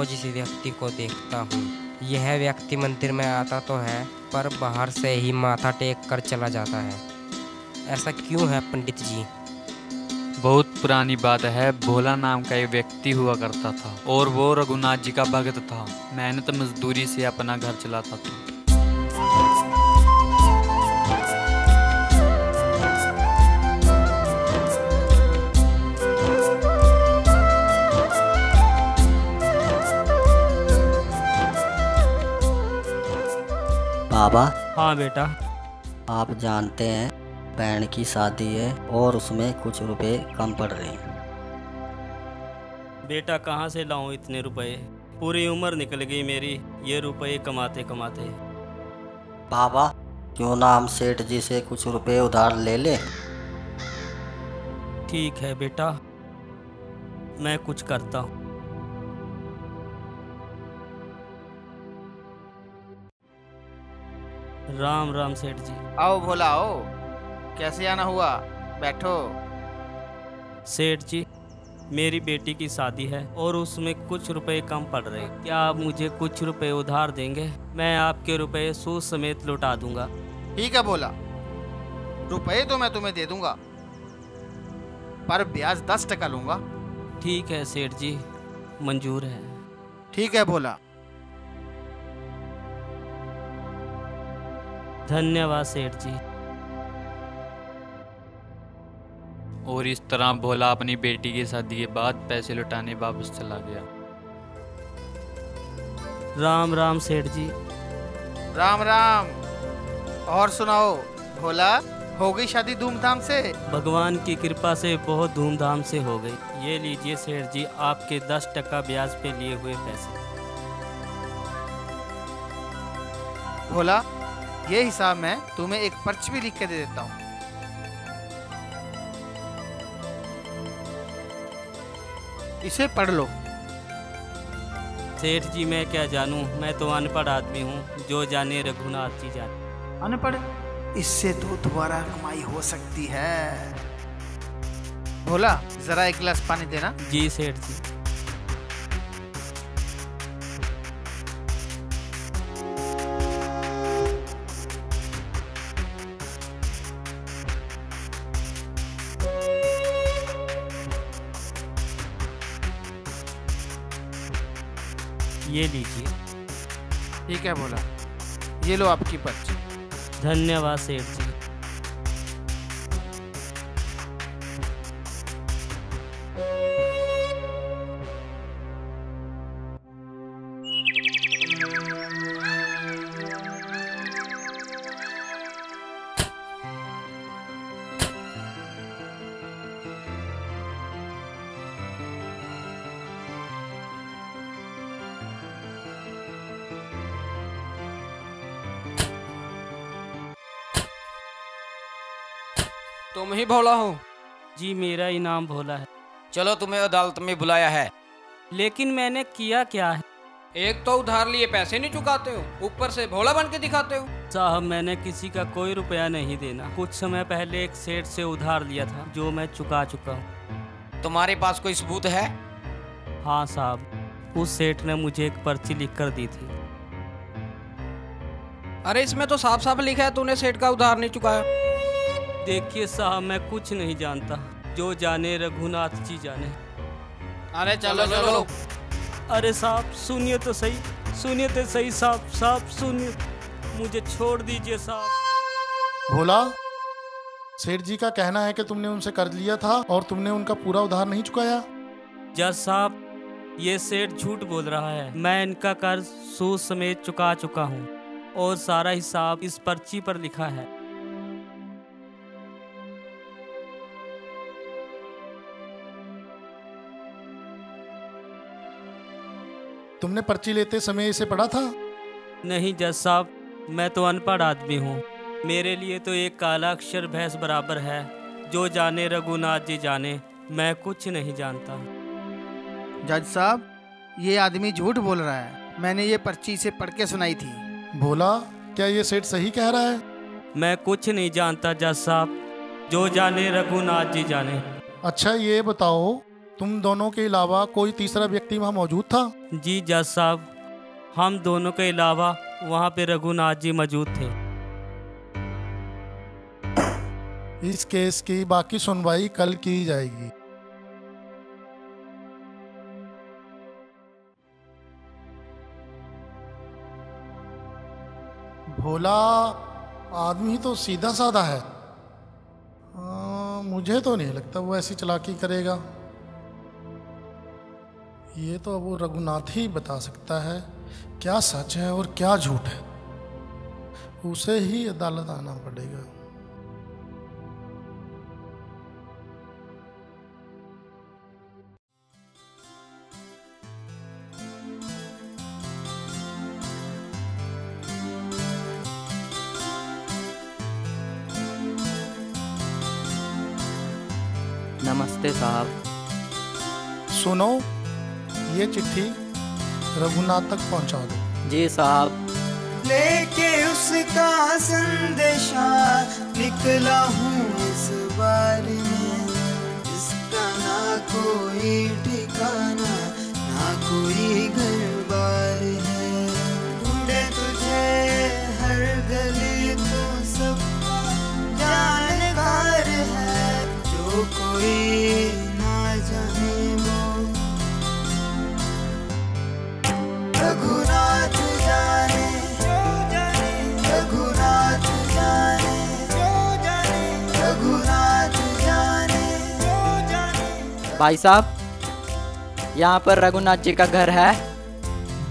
किसी व्यक्ति को देखता हूँ। यह व्यक्ति मंदिर में आता तो है, पर बाहर से ही माथा टेक कर चला जाता है। ऐसा क्यों है पंडित जी? बहुत पुरानी बात है, भोला नाम का एक व्यक्ति हुआ करता था, और वो रघुनाथ जी का भगत था। मेहनत मजदूरी से अपना घर चलाता था। बाबा। हाँ बेटा। आप जानते हैं बहन की शादी है और उसमें कुछ रुपए कम पड़ रहे हैं। बेटा कहाँ से लाऊं इतने रुपए? पूरी उम्र निकल गई मेरी ये रुपए कमाते कमाते बाबा क्यों ना हम सेठ जी से कुछ रुपए उधार ले ले? ठीक है बेटा मैं कुछ करता हूँ। राम राम सेठ जी। आओ भोला आओ। कैसे आना हुआ? बैठो। सेठ जी मेरी बेटी की शादी है और उसमें कुछ रुपए कम पड़ रहे हैं। क्या आप मुझे कुछ रुपए उधार देंगे? मैं आपके रुपए सूद समेत लौटा दूँगा। ठीक है बोला रुपए तो मैं तुम्हें दे दूँगा पर ब्याज दस टका लूँगा। ठीक है सेठ जी मंजूर है। ठीक है भोला। धन्यवाद सेठ जी। और इस तरह भोला अपनी बेटी की शादी के बाद पैसे लुटाने वापस चला गया। राम राम सेठ जी। राम राम। और सुनाओ भोला हो गई शादी धूमधाम से? भगवान की कृपा से बहुत धूमधाम से हो गई। ये लीजिए सेठ जी आपके दस टका ब्याज पे लिए हुए पैसे। भोला ये हिसाब मैं तुम्हें एक पर्च भी लिख के दे देता हूँ। इसे पढ़ लो। सेठ जी मैं क्या जानूं? मैं तो अनपढ़ आदमी हूँ जो जाने रघुनाथ जी जाने। अनपढ़? इससे तो दोबारा कमाई हो सकती है। भोला जरा एक गिलास पानी देना। जी सेठ जी। ये लीजिए। ठीक है बोला? ये लो आपकी पर्ची। धन्यवाद सेठ तुम ही भोला हो। जी मेरा ही नाम भोला है। चलो तुम्हें अदालत में बुलाया है। लेकिन मैंने किया क्या है? एक तो उधार लिए पैसे नहीं चुकाते हो ऊपर से भोला बन के दिखाते हो। साहब मैंने किसी का कोई रुपया नहीं देना। कुछ समय पहले एक सेठ से उधार लिया था जो मैं चुका चुका हूँ। तुम्हारे पास कोई सबूत है? हाँ साहब उस सेठ ने मुझे एक पर्ची लिख कर दी थी। अरे इसमें तो साफ़ साफ़ लिखा है तूने सेठ का उधार नहीं चुकाया। देखिए साहब मैं कुछ नहीं जानता। जो जाने रघुनाथ जी जाने। अरे चलो चलो अरे साहब सुनिए तो सही सुनिए तो सही साहब साहब सुनिए। मुझे छोड़ दीजिए साहब। भोला सेठ जी का कहना है कि तुमने उनसे कर्ज लिया था और तुमने उनका पूरा उधार नहीं चुकाया। जज साहब ये सेठ झूठ बोल रहा है। मैं इनका कर्ज सूद समेत चुका चुका हूँ और सारा हिसाब इस पर्ची पर लिखा है। तुमने पर्ची लेते समय इसे पढ़ा था? नहीं जज साहब मैं तो अनपढ़ आदमी हूँ। मेरे लिए तो एक काला अक्षर भैंस बराबर है। जो जाने रघुनाथ जी जाने मैं कुछ नहीं जानता। जज साहब ये आदमी झूठ बोल रहा है। मैंने ये पर्ची से पढ़ के सुनाई थी। भोला क्या ये सेठ सही कह रहा है? मैं कुछ नहीं जानता जज साहब। जो जाने रघुनाथ जी जाने। अच्छा ये बताओ तुम दोनों के अलावा कोई तीसरा व्यक्ति वहाँ मौजूद था? जी जज साहब। हम दोनों के अलावा वहाँ पे रघुनाथ जी मौजूद थे। इस केस की बाकी सुनवाई कल की जाएगी। भोला आदमी तो सीधा साधा है। आ, मुझे तो नहीं लगता वो ऐसी चलाकी करेगा। ये तो अब वो रघुनाथ ही बता सकता है क्या सच है और क्या झूठ है। उसे ही अदालत आना पड़ेगा। नमस्ते साहब। सुनो ये चिट्ठी रघुनाथ तक पहुँचा दो। जी साहब। लेके उसका संदेशा निकला हूँ इस बार में। इसका ना कोई ठिकाना ना कोई घर भाई साहब यहाँ पर रघुनाथ जी का घर है।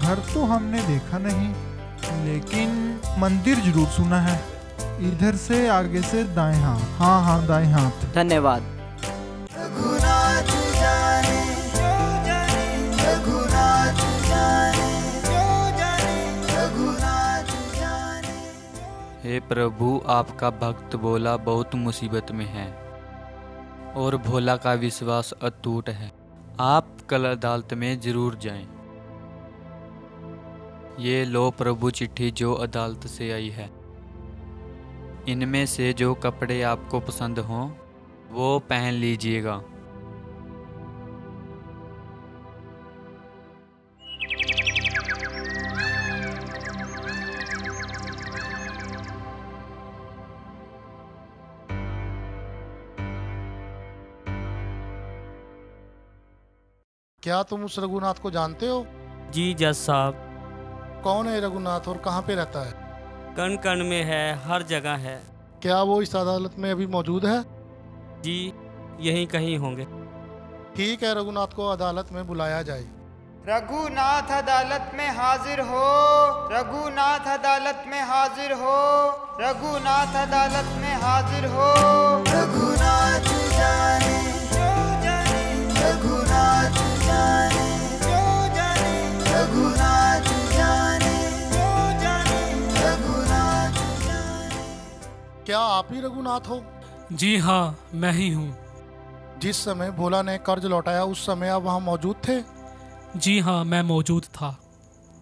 घर तो हमने देखा नहीं लेकिन मंदिर ज़रूर सुना है। इधर से आगे से दाएँ हाथ। हाँ हाँ दाएँ हाथ। धन्यवाद। रघुनाथ जाने रघुनाथ जाने रघुनाथ जाने। हे प्रभु आपका भक्त बोला बहुत मुसीबत में है। और भोला का विश्वास अटूट है। आप कल अदालत में ज़रूर जाएँ। ये लो प्रभु चिट्ठी जो अदालत से आई है। इनमें से जो कपड़े आपको पसंद हों, वो पहन लीजिएगा। क्या तुम उस रघुनाथ को जानते हो? जी जज साहब। कौन है रघुनाथ और कहाँ पे रहता है? कण कण में है हर जगह है। क्या वो इस अदालत में अभी मौजूद है? जी यहीं कहीं होंगे। ठीक है रघुनाथ को अदालत में बुलाया जाए। रघुनाथ अदालत में हाजिर हो रघुनाथ अदालत में हाजिर हो रघुनाथ अदालत में हाजिर हो। रघुनाथ क्या आप ही रघुनाथ हो? जी हाँ मैं ही हूँ। जिस समय भोला ने कर्ज लौटाया उस समय आप वहाँ मौजूद थे? जी हाँ मैं मौजूद था।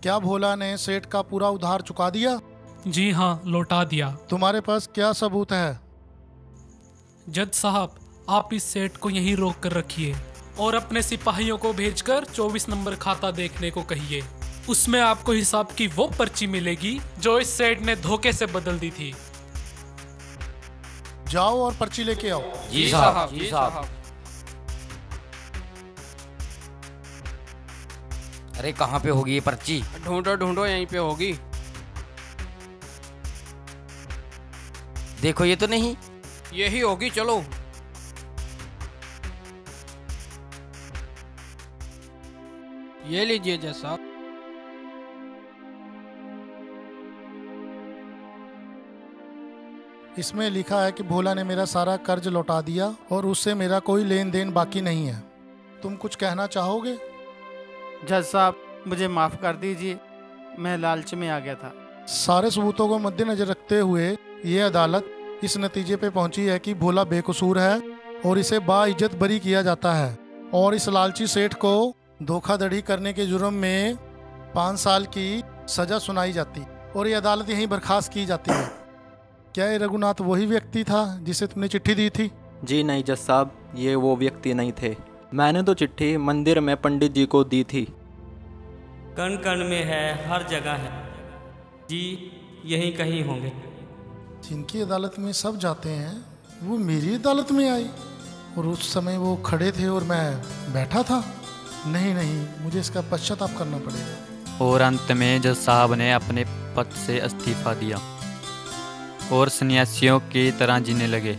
क्या भोला ने सेठ का पूरा उधार चुका दिया? जी हाँ लौटा दिया। तुम्हारे पास क्या सबूत है? जज साहब आप इस सेठ को यहीं रोक कर रखिए और अपने सिपाहियों को भेजकर 24 नंबर खाता देखने को कहिए। उसमें आपको हिसाब की वो पर्ची मिलेगी जो इस सेठ ने धोखे से बदल दी थी। जाओ और पर्ची लेके आओ। जी साहब जी साहब। अरे कहाँ पे होगी ये पर्ची? ढूंढो ढूंढो यहीं पे होगी। देखो ये तो नहीं। यही होगी चलो। ये लीजिए जैसा। इसमें लिखा है कि भोला ने मेरा सारा कर्ज लौटा दिया और उससे मेरा कोई लेन देन बाकी नहीं है। तुम कुछ कहना चाहोगे? जज साहब मुझे माफ़ कर दीजिए मैं लालच में आ गया था। सारे सबूतों को मद्देनजर रखते हुए ये अदालत इस नतीजे पे पहुँची है कि भोला बेकसूर है और इसे बाइज्जत बरी किया जाता है और इस लालची सेठ को धोखाधड़ी करने के जुर्म में पाँच साल की सजा सुनाई जाती और ये अदालत यहीं बर्खास्त की जाती है। क्या ये रघुनाथ वही व्यक्ति था जिसे तुमने चिट्ठी दी थी? जी नहीं जज साहब ये वो व्यक्ति नहीं थे। मैंने तो चिट्ठी मंदिर में पंडित जी को दी थी। कण कण में है हर जगह है। जी यहीं कहीं होंगे। जिनकी अदालत में सब जाते हैं वो मेरी अदालत में आई। और उस समय वो खड़े थे और मैं बैठा था। नहीं नहीं मुझे इसका पश्चाताप करना पड़ेगा। और अंत में जज साहब ने अपने पद से इस्तीफा दिया। और सन्यासियों की तरह जीने लगे।